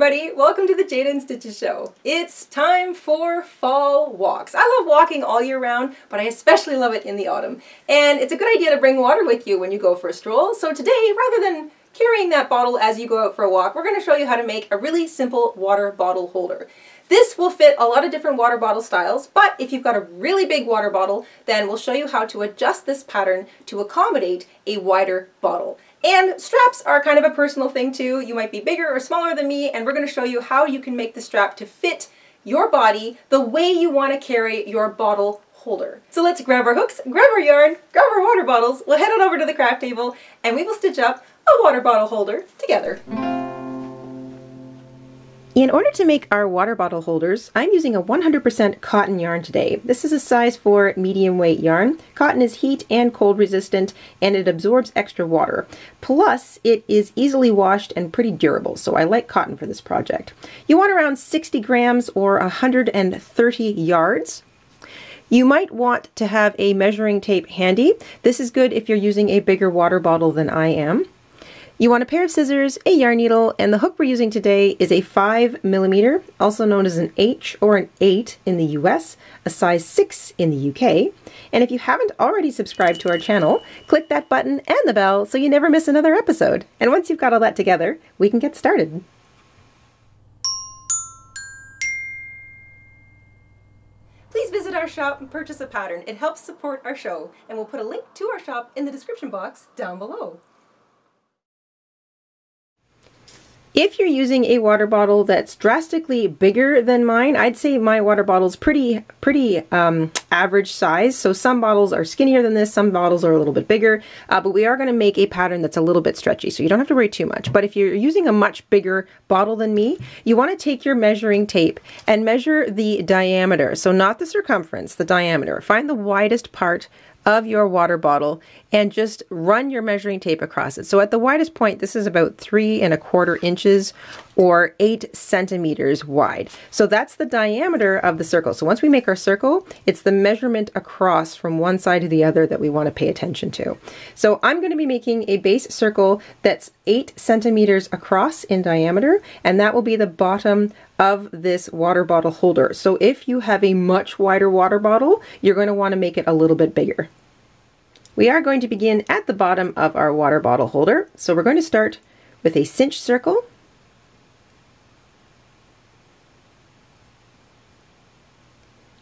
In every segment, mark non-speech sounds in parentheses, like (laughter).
everybody, welcome to the Jayda InStitches show. It's time for fall walks. I love walking all year round, but I especially love it in the autumn. And it's a good idea to bring water with you when you go for a stroll. So today, rather than carrying that bottle as you go out for a walk, we're going to show you how to make a really simple water bottle holder. This will fit a lot of different water bottle styles, but if you've got a really big water bottle, then we'll show you how to adjust this pattern to accommodate a wider bottle. And straps are kind of a personal thing too. You might be bigger or smaller than me, and we're going to show you how you can make the strap to fit your body the way you want to carry your bottle holder. So let's grab our hooks, grab our yarn, grab our water bottles, we'll head on over to the craft table, and we will stitch up a water bottle holder together. In order to make our water bottle holders, I'm using a 100% cotton yarn today. This is a size 4 medium weight yarn. Cotton is heat and cold resistant and it absorbs extra water. Plus, it is easily washed and pretty durable, so I like cotton for this project. You want around 60 grams or 130 yards. You might want to have a measuring tape handy. This is good if you're using a bigger water bottle than I am. You want a pair of scissors, a yarn needle, and the hook we're using today is a 5 millimeter, also known as an H or an 8 in the US, a size 6 in the UK. And if you haven't already subscribed to our channel, click that button and the bell so you never miss another episode. And once you've got all that together, we can get started. Please visit our shop and purchase a pattern. It helps support our show, and we'll put a link to our shop in the description box down below. If you're using a water bottle that's drastically bigger than mine, I'd say my water bottle's pretty, pretty um, average size. So some bottles are skinnier than this, some bottles are a little bit bigger, uh, but we are going to make a pattern that's a little bit stretchy, so you don't have to worry too much. But if you're using a much bigger bottle than me, you want to take your measuring tape and measure the diameter. So not the circumference, the diameter. Find the widest part of your water bottle and just run your measuring tape across it. So at the widest point, this is about three and a quarter inches or eight centimeters wide. So that's the diameter of the circle. So once we make our circle, it's the measurement across from one side to the other that we want to pay attention to. So I'm going to be making a base circle that's eight centimeters across in diameter, and that will be the bottom of this water bottle holder. So if you have a much wider water bottle, you're going to want to make it a little bit bigger. We are going to begin at the bottom of our water bottle holder. So we're going to start with a cinch circle.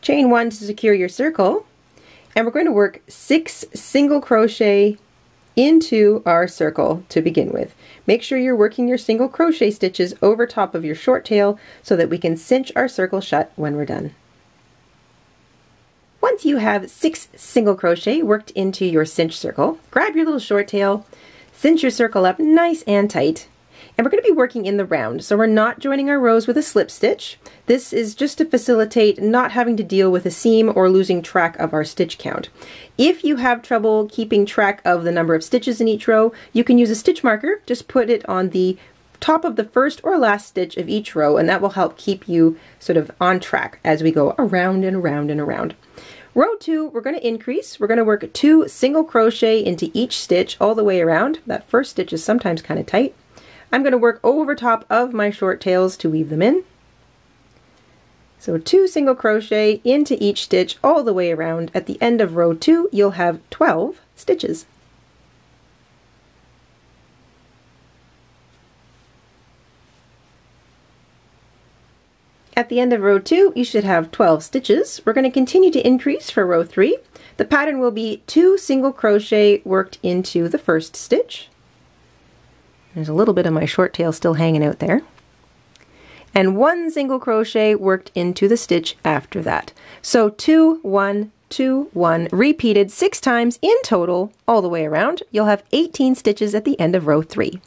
Chain one to secure your circle. And we're going to work six single crochet into our circle to begin with. Make sure you're working your single crochet stitches over top of your short tail so that we can cinch our circle shut when we're done. Once you have six single crochet worked into your cinch circle, grab your little short tail, cinch your circle up nice and tight, and we're going to be working in the round. So we're not joining our rows with a slip stitch. This is just to facilitate not having to deal with a seam or losing track of our stitch count. If you have trouble keeping track of the number of stitches in each row, you can use a stitch marker. Just put it on the top of the first or last stitch of each row and that will help keep you sort of on track as we go around and around and around. Row two, we're going to increase. We're going to work two single crochet into each stitch all the way around. That first stitch is sometimes kind of tight. I'm going to work over top of my short tails to weave them in. So two single crochet into each stitch all the way around. At the end of row two, you'll have 12 stitches. At the end of row 2, you should have 12 stitches. We're going to continue to increase for row 3. The pattern will be two single crochet worked into the first stitch. There's a little bit of my short tail still hanging out there. And one single crochet worked into the stitch after that. So two, one, two, one, repeated six times in total all the way around. You'll have 18 stitches at the end of row 3.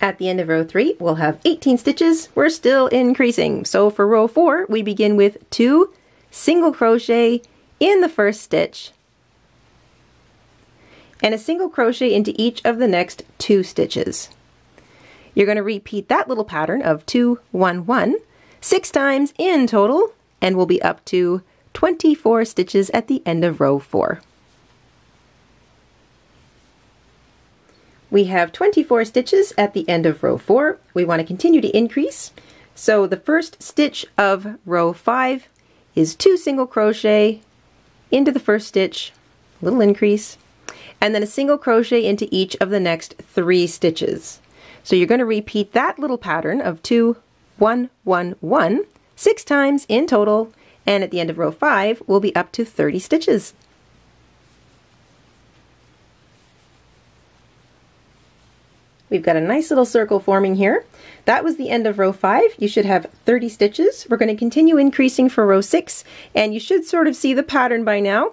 At the end of row 3, we'll have 18 stitches. We're still increasing. So for row 4, we begin with 2 single crochet in the first stitch and a single crochet into each of the next two stitches. You're going to repeat that little pattern of 2, 1, 1 six times in total and we'll be up to 24 stitches at the end of row 4. We have 24 stitches at the end of row 4. We want to continue to increase. So the first stitch of row 5 is 2 single crochet into the first stitch, little increase, and then a single crochet into each of the next 3 stitches. So you're going to repeat that little pattern of 2, 1, 1, 1, 6 times in total, and at the end of row 5 we'll be up to 30 stitches. We've got a nice little circle forming here. That was the end of row 5. You should have 30 stitches. We're going to continue increasing for row 6 and you should sort of see the pattern by now.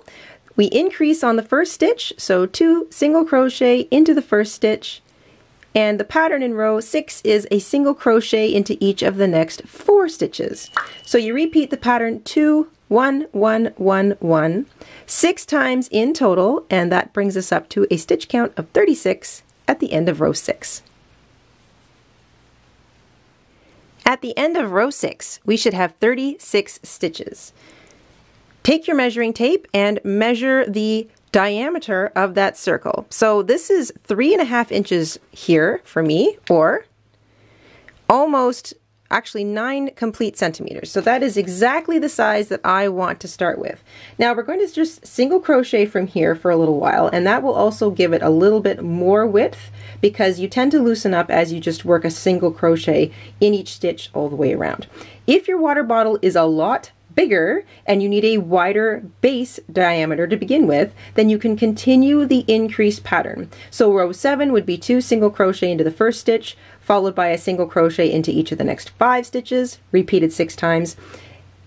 We increase on the first stitch, so two single crochet into the first stitch, and the pattern in row 6 is a single crochet into each of the next four stitches. So you repeat the pattern two, one, one, one, one, six times in total, and that brings us up to a stitch count of 36 at the end of row 6. At the end of row 6, we should have 36 stitches. Take your measuring tape and measure the diameter of that circle. So this is three and a half inches here for me, or almost actually nine complete centimeters. So that is exactly the size that I want to start with. Now we're going to just single crochet from here for a little while and that will also give it a little bit more width because you tend to loosen up as you just work a single crochet in each stitch all the way around. If your water bottle is a lot bigger and you need a wider base diameter to begin with, then you can continue the increase pattern. So row 7 would be 2 single crochet into the first stitch, followed by a single crochet into each of the next 5 stitches, repeated 6 times.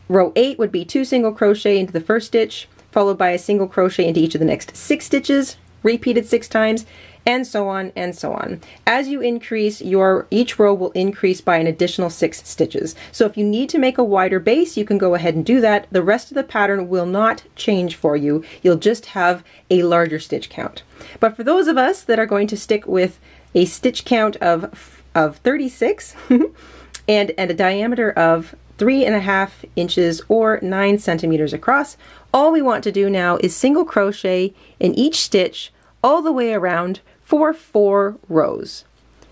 Row 8 would be 2 single crochet into the first stitch, followed by a single crochet into each of the next 6 stitches, repeated 6 times, and so on and so on. As you increase, your each row will increase by an additional six stitches. So if you need to make a wider base, you can go ahead and do that. The rest of the pattern will not change for you. You'll just have a larger stitch count. But for those of us that are going to stick with a stitch count of, of 36 (laughs) and, and a diameter of three and a half inches or nine centimeters across, all we want to do now is single crochet in each stitch all the way around for four rows.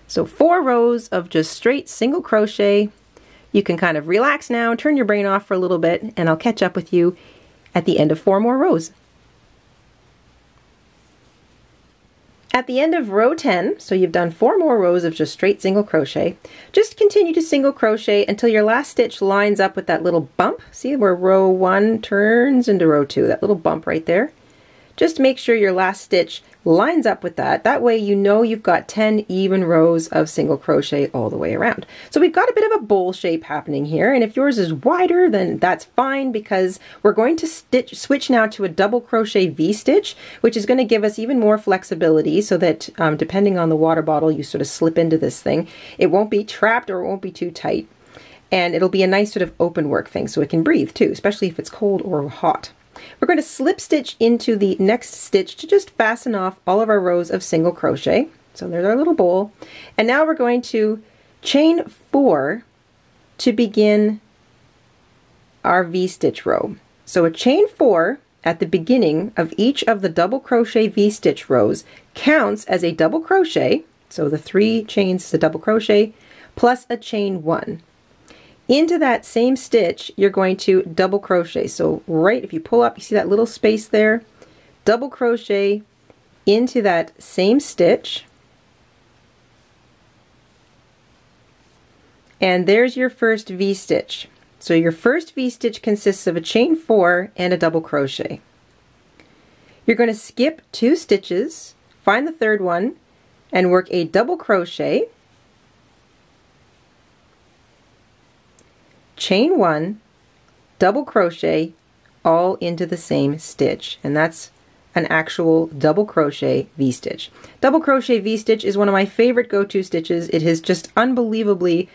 So four rows of just straight single crochet. You can kind of relax now, turn your brain off for a little bit, and I'll catch up with you at the end of four more rows. At the end of row 10, so you've done four more rows of just straight single crochet, just continue to single crochet until your last stitch lines up with that little bump. See where row 1 turns into row 2, that little bump right there. Just make sure your last stitch lines up with that. That way you know you've got 10 even rows of single crochet all the way around. So we've got a bit of a bowl shape happening here and if yours is wider then that's fine because we're going to stitch switch now to a double crochet V-stitch which is going to give us even more flexibility so that um, depending on the water bottle you sort of slip into this thing. It won't be trapped or it won't be too tight and it'll be a nice sort of open work thing so it can breathe too especially if it's cold or hot. We're going to slip stitch into the next stitch to just fasten off all of our rows of single crochet. So there's our little bowl. And now we're going to chain four to begin our V-stitch row. So a chain four at the beginning of each of the double crochet V-stitch rows counts as a double crochet. So the three chains is a double crochet plus a chain one. Into that same stitch, you're going to double crochet. So right, if you pull up, you see that little space there? Double crochet into that same stitch. And there's your first V-stitch. So your first V-stitch consists of a chain four and a double crochet. You're going to skip two stitches, find the third one, and work a double crochet chain one, double crochet all into the same stitch. And that's an actual double crochet V-stitch. Double crochet V-stitch is one of my favorite go-to stitches. It is just unbelievably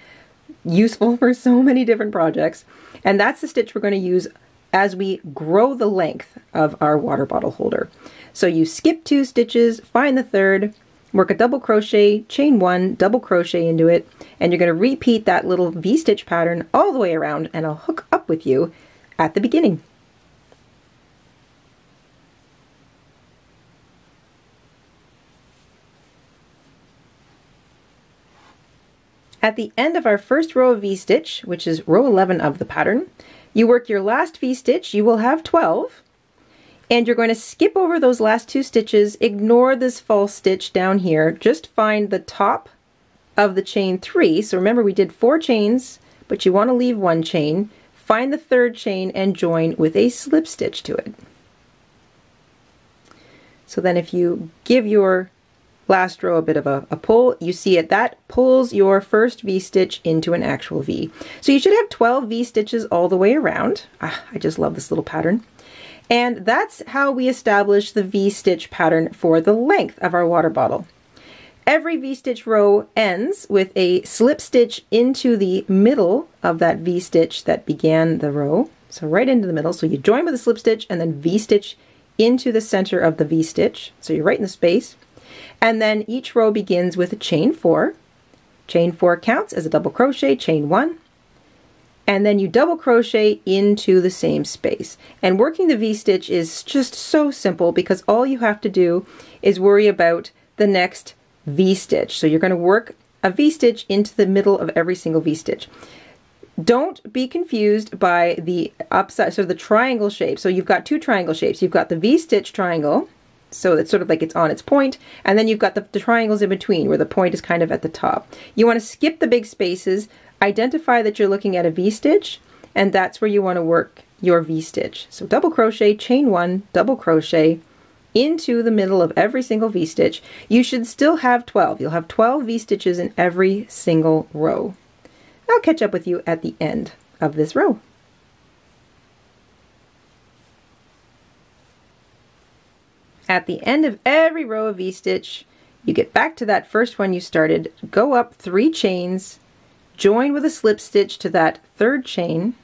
useful (laughs) for so many different projects. And that's the stitch we're going to use as we grow the length of our water bottle holder. So you skip two stitches, find the third, work a double crochet, chain one, double crochet into it, and you're going to repeat that little V-stitch pattern all the way around and I'll hook up with you at the beginning. At the end of our first row of V-stitch, which is row 11 of the pattern, you work your last V-stitch, you will have 12, and you're going to skip over those last two stitches, ignore this false stitch down here, just find the top of the chain three. So remember we did four chains, but you want to leave one chain. Find the third chain and join with a slip stitch to it. So then if you give your last row a bit of a, a, pull, you see it, that pulls your first V-stitch into an actual V. So you should have 12 V-stitches all the way around. Ah, I just love this little pattern. And that's how we establish the V-stitch pattern for the length of our water bottle. Every V-stitch row ends with a slip stitch into the middle of that V-stitch that began the row. So right into the middle. So you join with a slip stitch and then V-stitch into the center of the V-stitch. So you're right in the space. And then each row begins with a chain four. Chain four counts as a double crochet, chain one, and then you double crochet into the same space. And working the V-stitch is just so simple because all you have to do is worry about the next V-stitch. So you're going to work a V-stitch into the middle of every single V-stitch. Don't be confused by the upside, so the triangle shape. So you've got two triangle shapes. You've got the V-stitch triangle, so it's sort of like it's on its point, and then you've got the, the triangles in between where the point is kind of at the top. You want to skip the big spaces, identify that you're looking at a V-stitch, and that's where you want to work your V-stitch. So double crochet, chain one, double crochet, into the middle of every single V-stitch. You should still have 12. You'll have 12 V-stitches in every single row. I'll catch up with you at the end of this row. At the end of every row of V-stitch, you get back to that first one you started, go up three chains, join with a slip stitch to that third chain,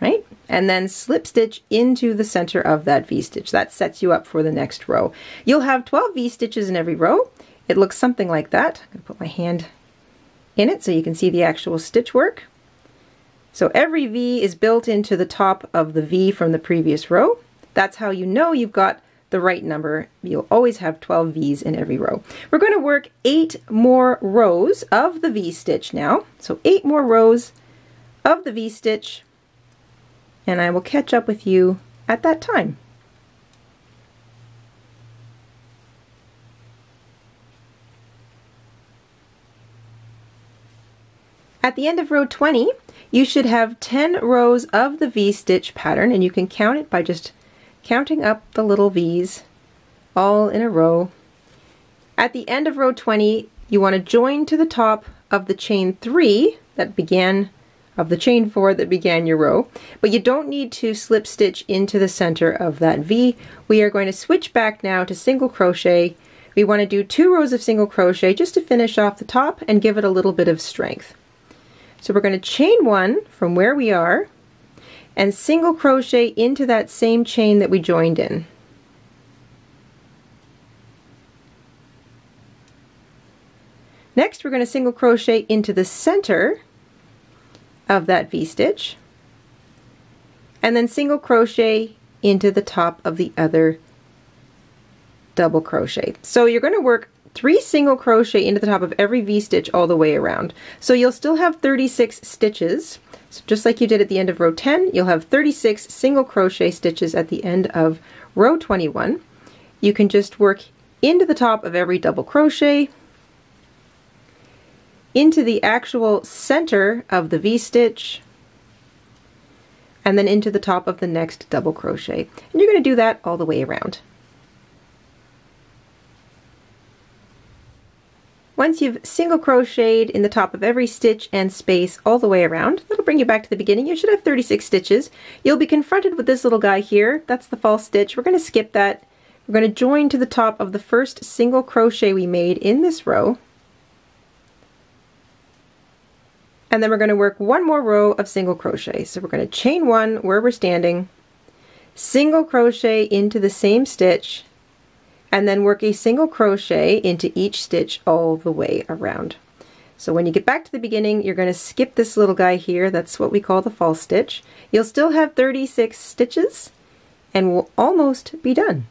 right? And then slip stitch into the center of that V-stitch. That sets you up for the next row. You'll have 12 V-stitches in every row. It looks something like that. I'm gonna put my hand in it so you can see the actual stitch work. So every V is built into the top of the V from the previous row. That's how you know you've got the right number. You'll always have 12 V's in every row. We're going to work eight more rows of the V-stitch now. So eight more rows of the V-stitch and I will catch up with you at that time. At the end of row 20, you should have 10 rows of the V-stitch pattern, and you can count it by just counting up the little V's all in a row. At the end of row 20, you want to join to the top of the chain 3 that began of the chain 4 that began your row, but you don't need to slip stitch into the center of that V. We are going to switch back now to single crochet. We want to do two rows of single crochet just to finish off the top and give it a little bit of strength. So we're going to chain one from where we are and single crochet into that same chain that we joined in. Next we're going to single crochet into the center of that V-stitch and then single crochet into the top of the other double crochet. So you're going to work three single crochet into the top of every V-stitch all the way around. So you'll still have 36 stitches. So just like you did at the end of row 10, you'll have 36 single crochet stitches at the end of row 21. You can just work into the top of every double crochet, into the actual center of the V-stitch, and then into the top of the next double crochet. And you're going to do that all the way around. Once you've single crocheted in the top of every stitch and space all the way around, that'll bring you back to the beginning. You should have 36 stitches. You'll be confronted with this little guy here. That's the false stitch. We're going to skip that. We're going to join to the top of the first single crochet we made in this row. And then we're going to work one more row of single crochet. So we're going to chain one where we're standing, single crochet into the same stitch, and then work a single crochet into each stitch all the way around. So when you get back to the beginning, you're going to skip this little guy here. That's what we call the false stitch. You'll still have 36 stitches and we'll almost be done.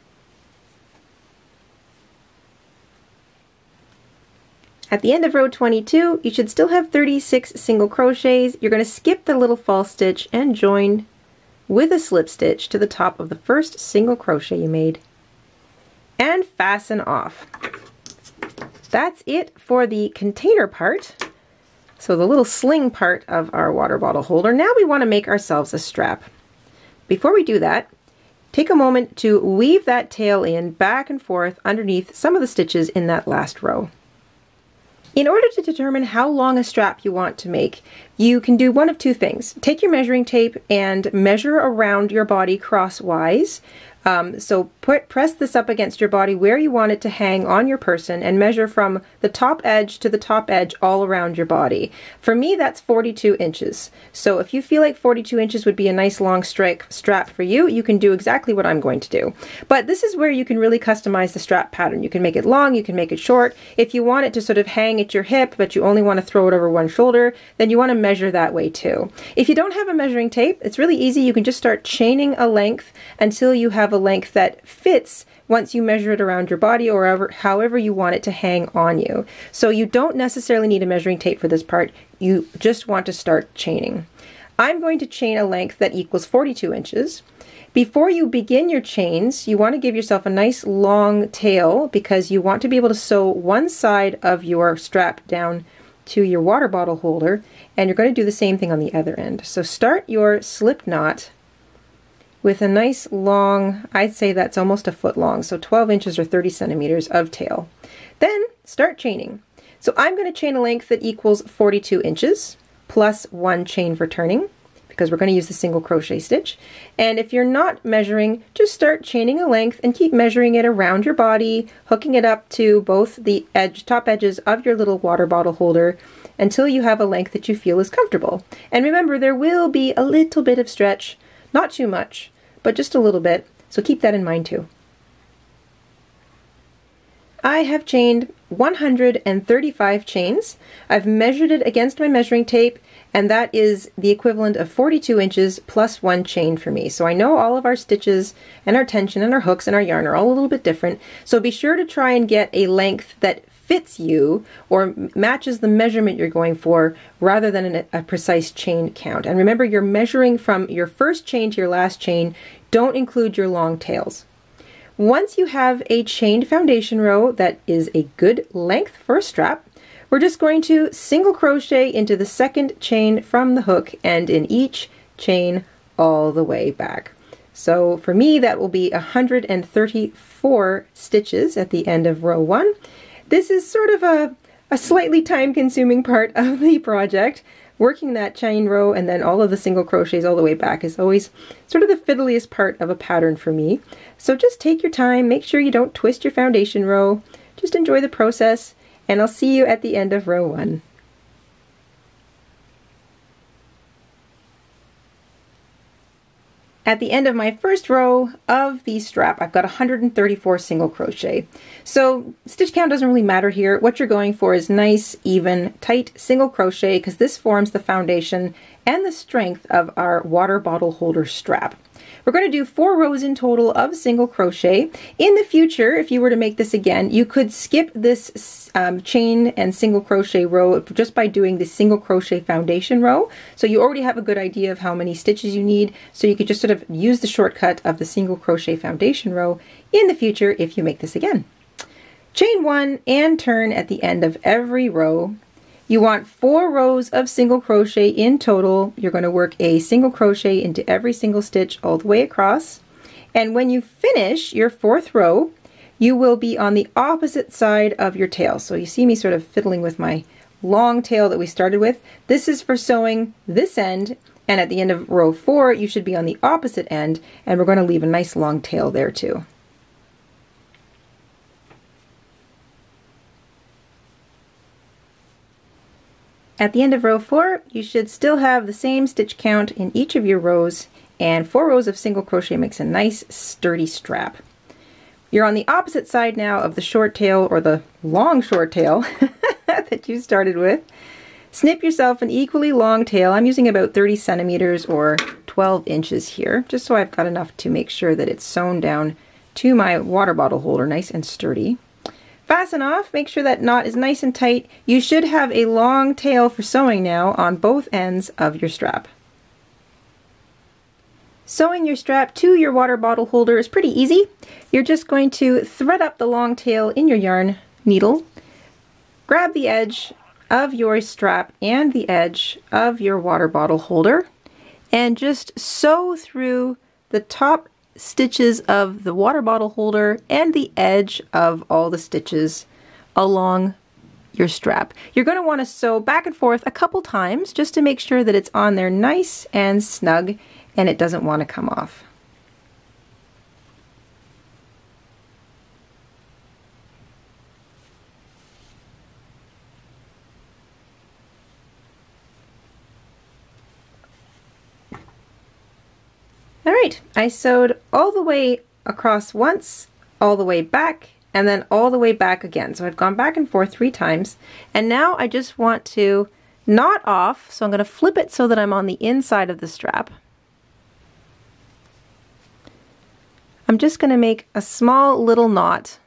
At the end of row 22, you should still have 36 single crochets. You're going to skip the little false stitch and join with a slip stitch to the top of the first single crochet you made and fasten off. That's it for the container part. So the little sling part of our water bottle holder. Now we want to make ourselves a strap. Before we do that, take a moment to weave that tail in back and forth underneath some of the stitches in that last row. In order to determine how long a strap you want to make, you can do one of two things. Take your measuring tape and measure around your body crosswise um, so put, press this up against your body where you want it to hang on your person and measure from the top edge to the top edge all around your body. For me, that's 42 inches. So if you feel like 42 inches would be a nice long strike strap for you, you can do exactly what I'm going to do. But this is where you can really customize the strap pattern. You can make it long, you can make it short. If you want it to sort of hang at your hip, but you only want to throw it over one shoulder, then you want to measure that way too. If you don't have a measuring tape, it's really easy. You can just start chaining a length until you have a length that fits once you measure it around your body or however, however you want it to hang on you. So you don't necessarily need a measuring tape for this part, you just want to start chaining. I'm going to chain a length that equals 42 inches. Before you begin your chains, you want to give yourself a nice long tail because you want to be able to sew one side of your strap down to your water bottle holder and you're going to do the same thing on the other end. So start your slip knot with a nice long, I'd say that's almost a foot long, so 12 inches or 30 centimeters of tail. Then start chaining. So I'm going to chain a length that equals 42 inches plus one chain for turning because we're going to use the single crochet stitch. And if you're not measuring, just start chaining a length and keep measuring it around your body, hooking it up to both the edge, top edges of your little water bottle holder until you have a length that you feel is comfortable. And remember, there will be a little bit of stretch, not too much, but just a little bit, so keep that in mind too. I have chained 135 chains. I've measured it against my measuring tape and that is the equivalent of 42 inches plus one chain for me. So I know all of our stitches and our tension and our hooks and our yarn are all a little bit different. So be sure to try and get a length that fits you or matches the measurement you're going for rather than an, a precise chain count. And remember, you're measuring from your first chain to your last chain. Don't include your long tails. Once you have a chained foundation row that is a good length for a strap, we're just going to single crochet into the second chain from the hook and in each chain all the way back. So for me, that will be 134 stitches at the end of row one. This is sort of a, a slightly time consuming part (laughs) of the project. Working that chain row and then all of the single crochets all the way back is always sort of the fiddliest part of a pattern for me. So just take your time, make sure you don't twist your foundation row, just enjoy the process, and I'll see you at the end of row one. At the end of my first row of the strap, I've got 134 single crochet. So stitch count doesn't really matter here. What you're going for is nice, even, tight single crochet because this forms the foundation and the strength of our water bottle holder strap. We're going to do four rows in total of single crochet. In the future, if you were to make this again, you could skip this um, chain and single crochet row just by doing the single crochet foundation row. So you already have a good idea of how many stitches you need. So you could just sort of use the shortcut of the single crochet foundation row in the future if you make this again. Chain one and turn at the end of every row you want four rows of single crochet in total. You're going to work a single crochet into every single stitch all the way across. And when you finish your fourth row, you will be on the opposite side of your tail. So you see me sort of fiddling with my long tail that we started with. This is for sewing this end and at the end of row four you should be on the opposite end and we're going to leave a nice long tail there too. At the end of row 4, you should still have the same stitch count in each of your rows, and 4 rows of single crochet makes a nice sturdy strap. You're on the opposite side now of the short tail, or the long short tail (laughs) that you started with. Snip yourself an equally long tail. I'm using about 30 centimeters or 12 inches here, just so I've got enough to make sure that it's sewn down to my water bottle holder nice and sturdy. Fasten off, make sure that knot is nice and tight. You should have a long tail for sewing now on both ends of your strap. Sewing your strap to your water bottle holder is pretty easy. You're just going to thread up the long tail in your yarn needle, grab the edge of your strap and the edge of your water bottle holder, and just sew through the top stitches of the water bottle holder and the edge of all the stitches along your strap. You're going to want to sew back and forth a couple times just to make sure that it's on there nice and snug and it doesn't want to come off. All right, I sewed all the way across once, all the way back, and then all the way back again. So I've gone back and forth three times. And now I just want to knot off. So I'm going to flip it so that I'm on the inside of the strap. I'm just going to make a small little knot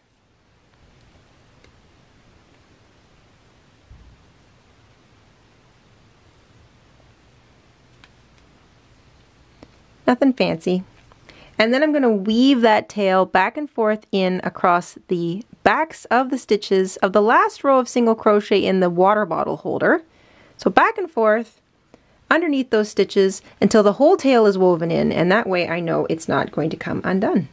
Nothing fancy. And then I'm going to weave that tail back and forth in across the backs of the stitches of the last row of single crochet in the water bottle holder. So back and forth underneath those stitches until the whole tail is woven in and that way I know it's not going to come undone.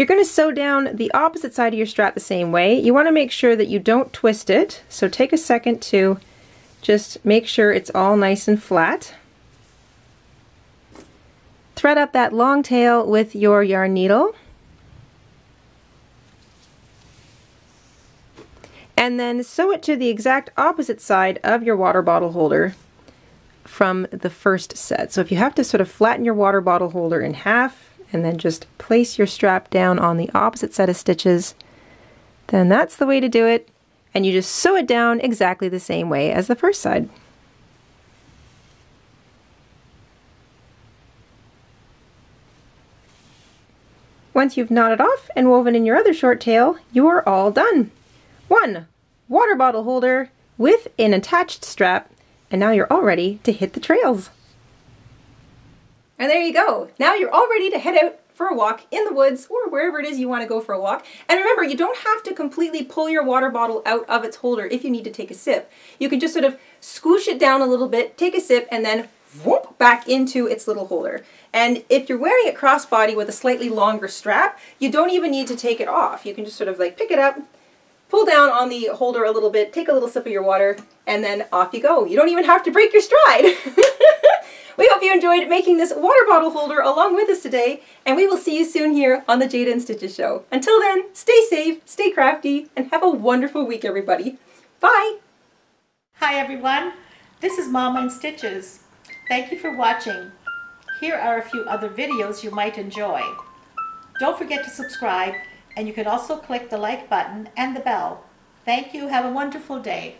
You're going to sew down the opposite side of your strap the same way. You want to make sure that you don't twist it, so take a second to just make sure it's all nice and flat. Thread up that long tail with your yarn needle. And then sew it to the exact opposite side of your water bottle holder from the first set. So if you have to sort of flatten your water bottle holder in half, and then just place your strap down on the opposite set of stitches, then that's the way to do it. And you just sew it down exactly the same way as the first side. Once you've knotted off and woven in your other short tail, you are all done. One water bottle holder with an attached strap, and now you're all ready to hit the trails. And there you go. Now you're all ready to head out for a walk in the woods or wherever it is you want to go for a walk. And remember, you don't have to completely pull your water bottle out of its holder if you need to take a sip. You can just sort of scoosh it down a little bit, take a sip, and then whoop, back into its little holder. And if you're wearing it crossbody with a slightly longer strap, you don't even need to take it off. You can just sort of like pick it up, pull down on the holder a little bit, take a little sip of your water, and then off you go. You don't even have to break your stride. (laughs) We hope you enjoyed making this water bottle holder along with us today, and we will see you soon here on the Jayda InStitches Show. Until then, stay safe, stay crafty, and have a wonderful week, everybody. Bye! Hi, everyone. This is Mama in Stitches. Thank you for watching. Here are a few other videos you might enjoy. Don't forget to subscribe, and you can also click the like button and the bell. Thank you. Have a wonderful day.